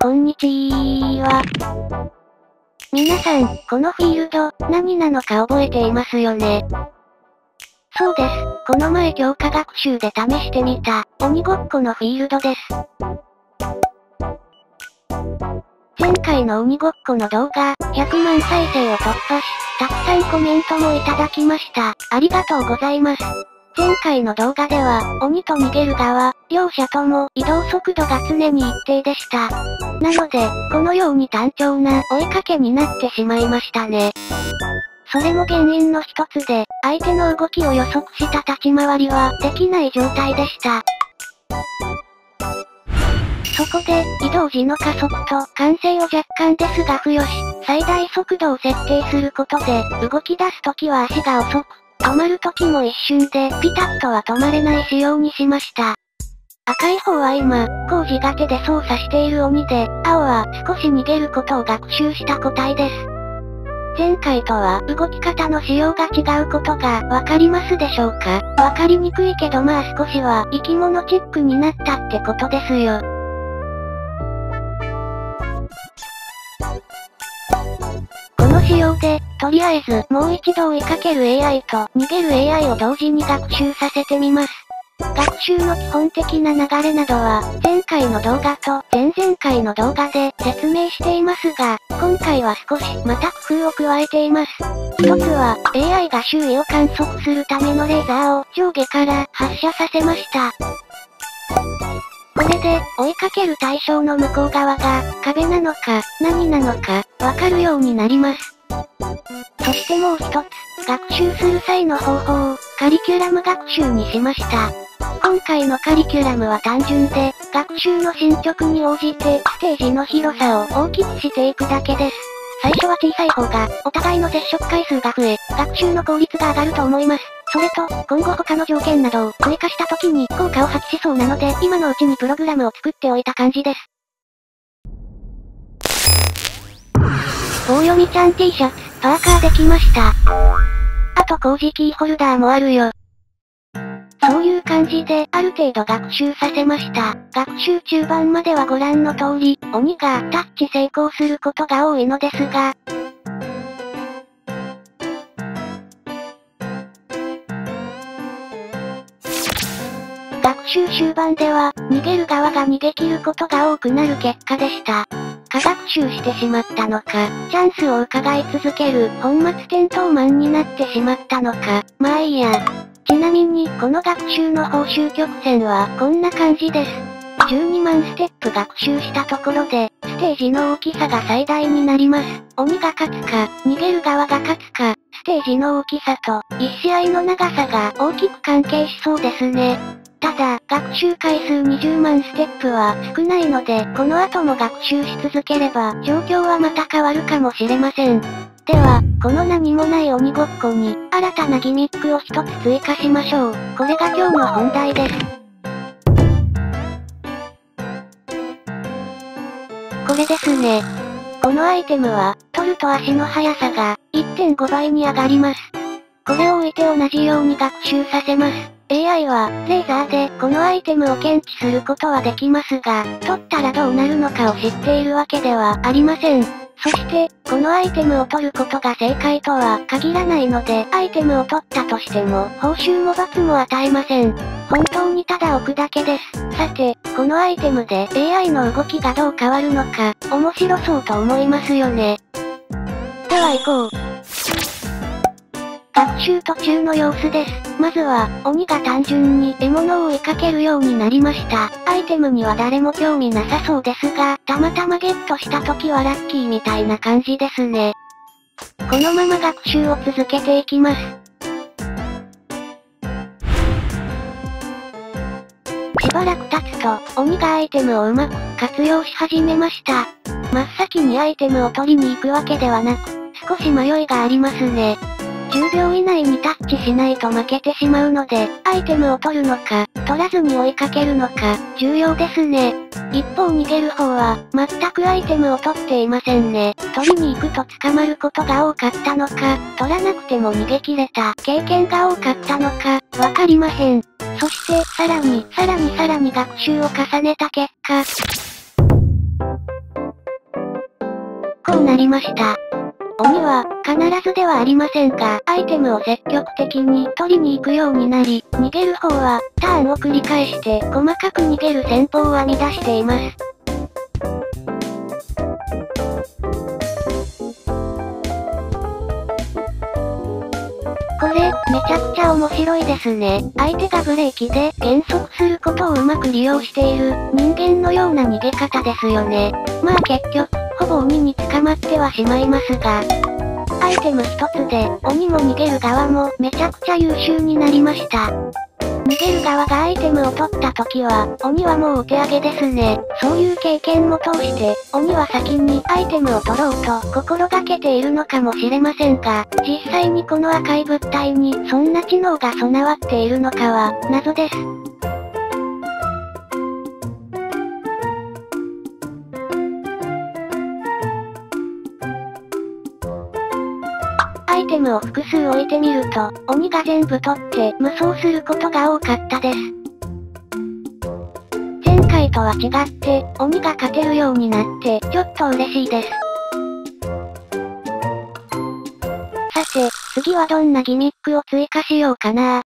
こんにちは。皆さん、このフィールド、何なのか覚えていますよね？そうです。この前強化学習で試してみた、鬼ごっこのフィールドです。前回の鬼ごっこの動画、100万再生を突破し、たくさんコメントもいただきました。ありがとうございます。前回の動画では、鬼と逃げる側、両者とも移動速度が常に一定でした。なので、このように単調な追いかけになってしまいましたね。それも原因の一つで、相手の動きを予測した立ち回りはできない状態でした。そこで、移動時の加速と完成を若干ですが付与し、最大速度を設定することで、動き出すときは足が遅く、止まる時も一瞬でピタッとは止まれない仕様にしました。赤い方は今、工事が手で操作している鬼で、青は少し逃げることを学習した個体です。前回とは動き方の仕様が違うことがわかりますでしょうか？わかりにくいけどまあ少しは生き物チックになったってことですよ。仕様で、とりあえず、もう一度追いかける AI と逃げる AI を同時に学習させてみます。学習の基本的な流れなどは、前回の動画と前々回の動画で説明していますが、今回は少しまた工夫を加えています。一つは、AI が周囲を観測するためのレーザーを上下から発射させました。これで、追いかける対象の向こう側が、壁なのか、何なのか、わかるようになります。そしてもう一つ、学習する際の方法を、カリキュラム学習にしました。今回のカリキュラムは単純で、学習の進捗に応じて、ステージの広さを大きくしていくだけです。最初は小さい方が、お互いの接触回数が増え、学習の効率が上がると思います。それと、今後他の条件などを追加した時に効果を発揮しそうなので、今のうちにプログラムを作っておいた感じです。棒読みちゃん T シャツ、パーカーできました。あと工事キーホルダーもあるよ。そういう感じで、ある程度学習させました。学習中盤まではご覧の通り、鬼がタッチ成功することが多いのですが、学習終盤では、逃げる側が逃げ切ることが多くなる結果でした。過学習してしまったのか、チャンスを伺い続ける本末転倒マンになってしまったのか、まあいいや。ちなみに、この学習の報酬曲線はこんな感じです。12万ステップ学習したところで、ステージの大きさが最大になります。鬼が勝つか、逃げる側が勝つか、ステージの大きさと、1試合の長さが大きく関係しそうですね。ただ、学習回数20万ステップは少ないので、この後も学習し続ければ、状況はまた変わるかもしれません。では、この何もない鬼ごっこに、新たなギミックを一つ追加しましょう。これが今日の本題です。これですね。このアイテムは、取ると足の速さが、1.5倍に上がります。これを置いて同じように学習させます。AI は、レーザーでこのアイテムを検知することはできますが、取ったらどうなるのかを知っているわけではありません。そして、このアイテムを取ることが正解とは限らないので、アイテムを取ったとしても、報酬も罰も与えません。本当にただ置くだけです。さて、このアイテムで AI の動きがどう変わるのか、面白そうと思いますよね。では行こう。学習途中の様子です。まずは、鬼が単純に獲物を追いかけるようになりました。アイテムには誰も興味なさそうですが、たまたまゲットした時はラッキーみたいな感じですね。このまま学習を続けていきます。しばらく経つと、鬼がアイテムをうまく活用し始めました。真っ先にアイテムを取りに行くわけではなく、少し迷いがありますね。10秒以内にタッチしないと負けてしまうので、アイテムを取るのか、取らずに追いかけるのか、重要ですね。一方逃げる方は、全くアイテムを取っていませんね。取りに行くと捕まることが多かったのか、取らなくても逃げ切れた経験が多かったのか、わかりまへん。そして、さらに、さらにさらに学習を重ねた結果、こうなりました。鬼は、必ずではありませんが、アイテムを積極的に取りに行くようになり、逃げる方は、ターンを繰り返して、細かく逃げる戦法を編み出しています。これ、めちゃくちゃ面白いですね。相手がブレーキで減速することをうまく利用している人間のような逃げ方ですよね。まあ結局、ほぼ鬼に捕まってはしまいますが、アイテム一つで、鬼も逃げる側もめちゃくちゃ優秀になりました。逃げる側がアイテムを取った時は、鬼はもうお手上げですね。そういう経験も通して、鬼は先にアイテムを取ろうと心がけているのかもしれませんが、実際にこの赤い物体にそんな知能が備わっているのかは、謎です。テムを複数置いてみると、鬼が全部取って無双することが多かったです。前回とは違って、鬼が勝てるようになって、ちょっと嬉しいです。さて、次はどんなギミックを追加しようかな